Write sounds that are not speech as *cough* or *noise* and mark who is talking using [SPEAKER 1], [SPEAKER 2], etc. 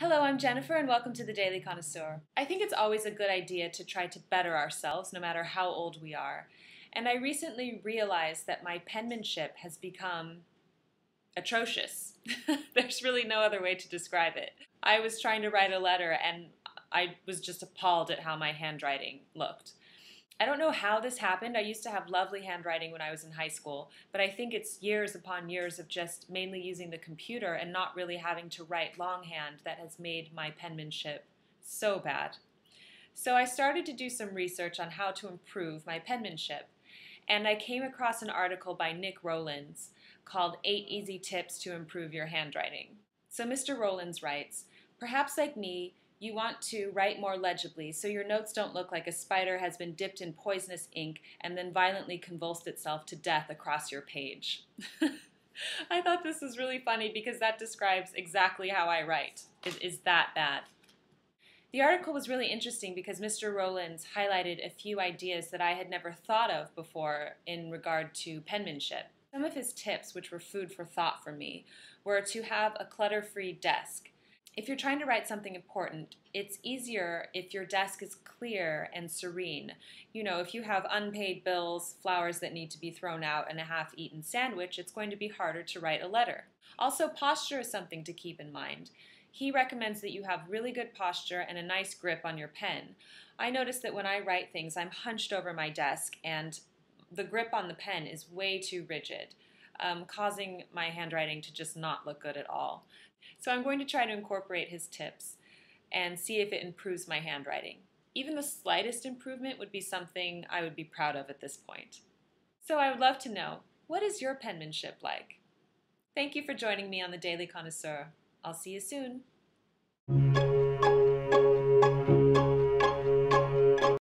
[SPEAKER 1] Hello, I'm Jennifer, and welcome to the Daily Connoisseur. I think it's always a good idea to try to better ourselves, no matter how old we are. And I recently realized that my penmanship has become atrocious. *laughs* There's really no other way to describe it. I was trying to write a letter, and I was just appalled at how my handwriting looked. I don't know how this happened. I used to have lovely handwriting when I was in high school, but I think it's years upon years of just mainly using the computer and not really having to write longhand that has made my penmanship so bad. So I started to do some research on how to improve my penmanship, and I came across an article by Nick Rowlands called Eight Easy Tips to Improve Your Handwriting. So Mr. Rowlands writes, Perhaps like me, you want to write more legibly so your notes don't look like a spider has been dipped in poisonous ink and then violently convulsed itself to death across your page. *laughs* I thought this was really funny because that describes exactly how I write. It is that bad. The article was really interesting because Mr. Rowlands highlighted a few ideas that I had never thought of before in regard to penmanship. Some of his tips, which were food for thought for me, were to have a clutter free desk if you're trying to write something important, it's easier if your desk is clear and serene. You know, if you have unpaid bills, flowers that need to be thrown out, and a half eaten sandwich, it's going to be harder to write a letter. Also, posture is something to keep in mind. He recommends that you have really good posture and a nice grip on your pen. I notice that when I write things, I'm hunched over my desk and the grip on the pen is way too rigid, um, causing my handwriting to just not look good at all. So I'm going to try to incorporate his tips and see if it improves my handwriting. Even the slightest improvement would be something I would be proud of at this point. So I would love to know, what is your penmanship like? Thank you for joining me on the Daily Connoisseur. I'll see you soon.